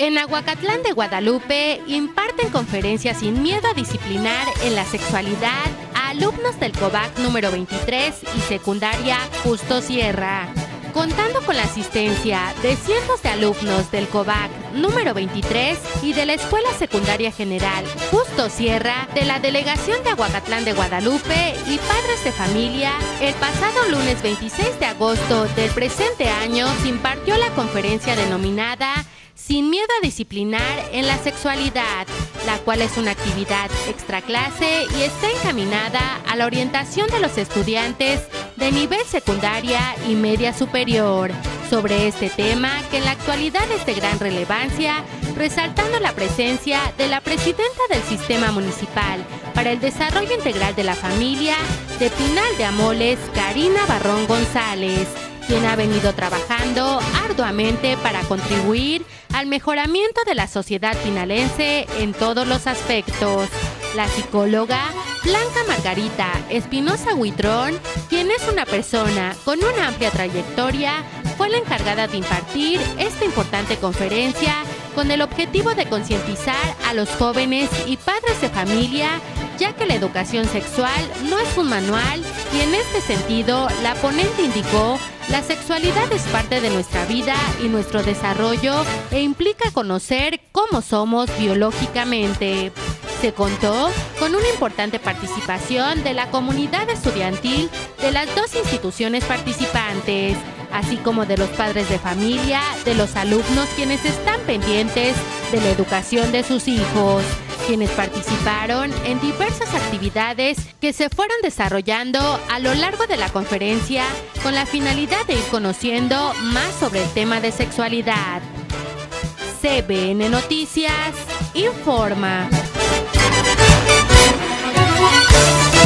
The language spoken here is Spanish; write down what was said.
En Aguacatlán de Guadalupe imparten conferencias sin miedo a disciplinar en la sexualidad a alumnos del COVAC número 23 y secundaria Justo Sierra. Contando con la asistencia de cientos de alumnos del COVAC número 23 y de la Escuela Secundaria General Justo Sierra de la Delegación de Aguacatlán de Guadalupe y padres de familia, el pasado lunes 26 de agosto del presente año se impartió la conferencia denominada sin miedo a disciplinar en la sexualidad, la cual es una actividad extraclase y está encaminada a la orientación de los estudiantes de nivel secundaria y media superior sobre este tema que en la actualidad es de gran relevancia, resaltando la presencia de la presidenta del Sistema Municipal para el Desarrollo Integral de la Familia de Pinal de Amoles, Karina Barrón González quien ha venido trabajando arduamente para contribuir al mejoramiento de la sociedad finalense en todos los aspectos. La psicóloga Blanca Margarita Espinosa Huitrón, quien es una persona con una amplia trayectoria, fue la encargada de impartir esta importante conferencia con el objetivo de concientizar a los jóvenes y padres de familia ya que la educación sexual no es un manual y en este sentido la ponente indicó la sexualidad es parte de nuestra vida y nuestro desarrollo e implica conocer cómo somos biológicamente. Se contó con una importante participación de la comunidad estudiantil de las dos instituciones participantes, así como de los padres de familia, de los alumnos quienes están pendientes de la educación de sus hijos quienes participaron en diversas actividades que se fueron desarrollando a lo largo de la conferencia con la finalidad de ir conociendo más sobre el tema de sexualidad. CBN Noticias informa. なに?